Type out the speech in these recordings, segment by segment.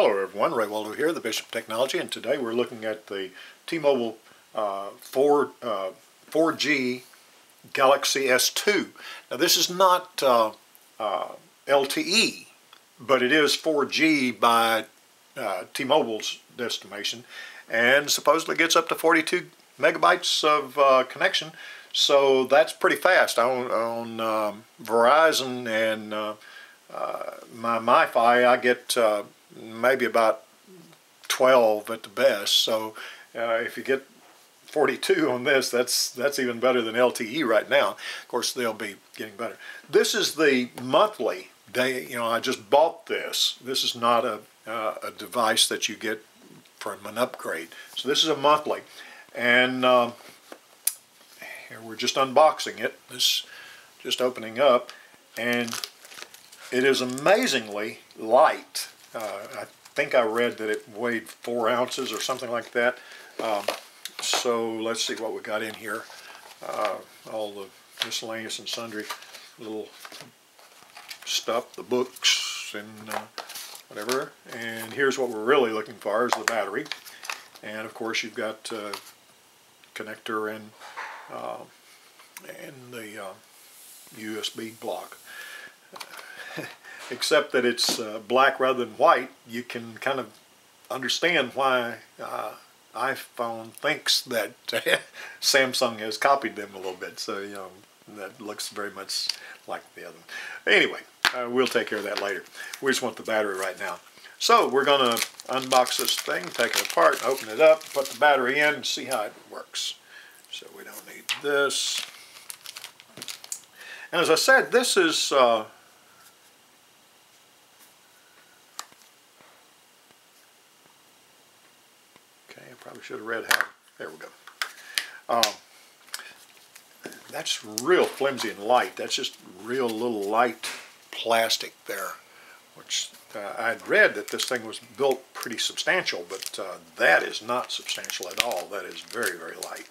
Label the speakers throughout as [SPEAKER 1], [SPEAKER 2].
[SPEAKER 1] Hello everyone, Ray Waldo here, the Bishop Technology, and today we're looking at the T-Mobile uh, 4, uh, 4G Galaxy S2. Now this is not uh, uh LTE, but it is 4G by uh, T-Mobile's estimation, and supposedly gets up to 42 megabytes of uh, connection, so that's pretty fast on, on um, Verizon and my MiFi. I get maybe about 12 at the best. So uh, if you get 42 on this, that's that's even better than LTE right now. Of course, they'll be getting better. This is the monthly. They, you know, I just bought this. This is not a uh, a device that you get from an upgrade. So this is a monthly, and uh, here we're just unboxing it. This just opening up, and it is amazingly light. Uh, I think I read that it weighed four ounces or something like that. Um, so let's see what we got in here. Uh, all the miscellaneous and sundry little stuff, the books and uh, whatever. And here's what we're really looking for is the battery. And of course you've got uh, connector and uh, and the USB uh, block except that it's uh, black rather than white, you can kind of understand why uh, iPhone thinks that Samsung has copied them a little bit. So, you know, that looks very much like the other one. Anyway, uh, we'll take care of that later. We just want the battery right now. So we're going to unbox this thing, take it apart, open it up, put the battery in, and see how it works. So we don't need this. And as I said, this is uh, Probably should have read how. There we go. Um, that's real flimsy and light. That's just real little light plastic there, which uh, I'd read that this thing was built pretty substantial, but uh, that is not substantial at all. That is very, very light.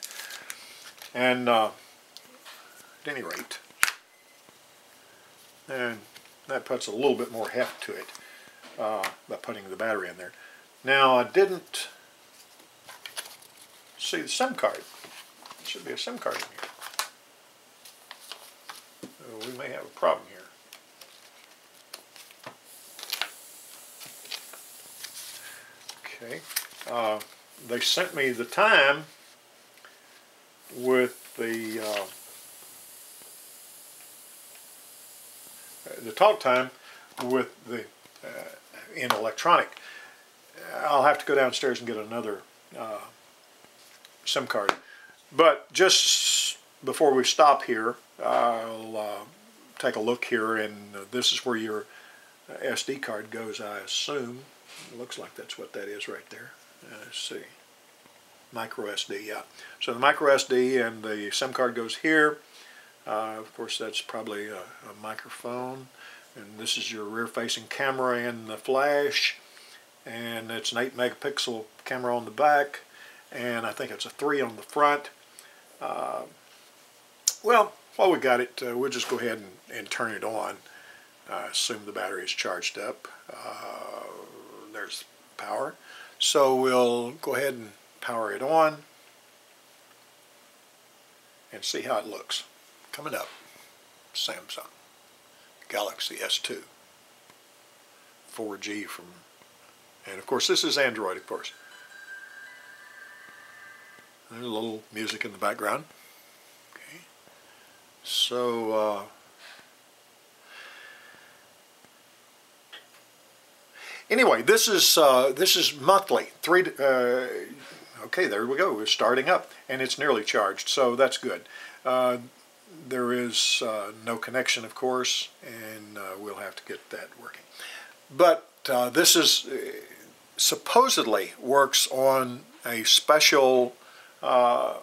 [SPEAKER 1] And uh, at any rate, and that puts a little bit more heft to it uh, by putting the battery in there. Now, I didn't see the SIM card. There should be a SIM card in here. Oh, we may have a problem here. Okay. Uh, they sent me the time with the uh, the talk time with the uh, in electronic. I'll have to go downstairs and get another uh, SIM card. But just before we stop here, I'll uh, take a look here, and this is where your SD card goes, I assume. It looks like that's what that is right there. Uh, let's see. Micro SD, yeah. So the micro SD and the SIM card goes here. Uh, of course, that's probably a, a microphone. And this is your rear-facing camera and the flash. And it's an 8 megapixel camera on the back and I think it's a 3 on the front. Uh, well, while we got it, uh, we'll just go ahead and, and turn it on. Uh, assume the battery is charged up. Uh, there's power. So we'll go ahead and power it on and see how it looks. Coming up, Samsung Galaxy S2 4G from, and of course this is Android of course. There's a little music in the background. Okay. So, uh, anyway, this is uh, this is monthly. Three. Uh, okay, there we go. We're starting up, and it's nearly charged, so that's good. Uh, there is uh, no connection, of course, and uh, we'll have to get that working. But this is supposedly works on a special uh,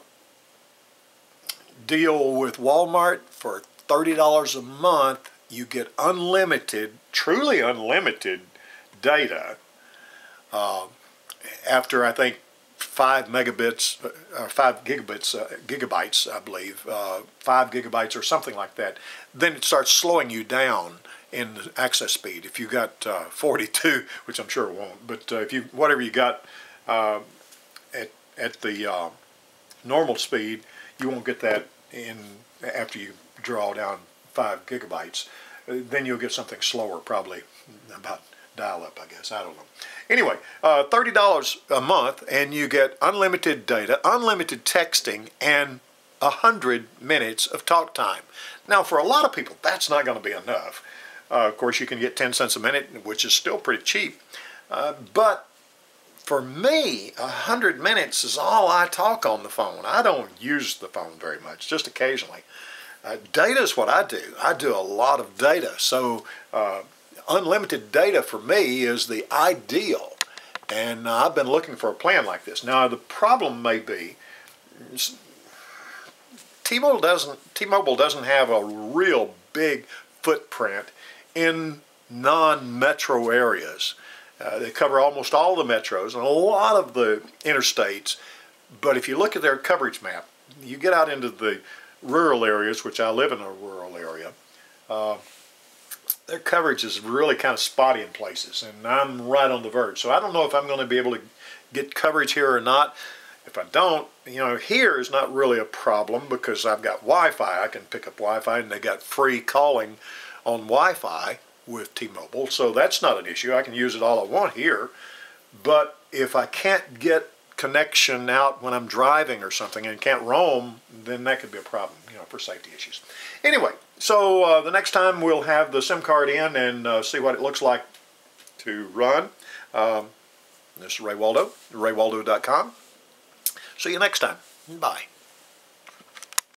[SPEAKER 1] deal with Walmart for $30 a month. You get unlimited, truly unlimited data uh, after I think five megabits, uh, or five gigabits, uh, gigabytes, I believe, uh, five gigabytes or something like that. Then it starts slowing you down in access speed. If you got uh, 42, which I'm sure it won't, but uh, if you whatever you got uh, at at the uh, normal speed, you won't get that in after you draw down five gigabytes. Uh, then you'll get something slower, probably about dial-up, I guess. I don't know. Anyway, uh, $30 a month, and you get unlimited data, unlimited texting, and 100 minutes of talk time. Now, for a lot of people, that's not going to be enough. Uh, of course, you can get 10 cents a minute, which is still pretty cheap. Uh, but for me, 100 minutes is all I talk on the phone. I don't use the phone very much, just occasionally. Uh, data is what I do. I do a lot of data. So uh, unlimited data for me is the ideal. And uh, I've been looking for a plan like this. Now, the problem may be T-Mobile doesn't T-Mobile doesn't have a real big footprint in non-metro areas. Uh, they cover almost all the metros and a lot of the interstates. But if you look at their coverage map, you get out into the rural areas, which I live in a rural area. Uh, their coverage is really kind of spotty in places, and I'm right on the verge. So I don't know if I'm going to be able to get coverage here or not. If I don't, you know, here is not really a problem because I've got Wi-Fi. I can pick up Wi-Fi, and they got free calling on Wi-Fi with T-Mobile, so that's not an issue. I can use it all I want here. But if I can't get connection out when I'm driving or something and can't roam, then that could be a problem, you know, for safety issues. Anyway, so uh, the next time we'll have the SIM card in and uh, see what it looks like to run. Um, this is Ray Waldo, raywaldo.com. See you next time. Bye.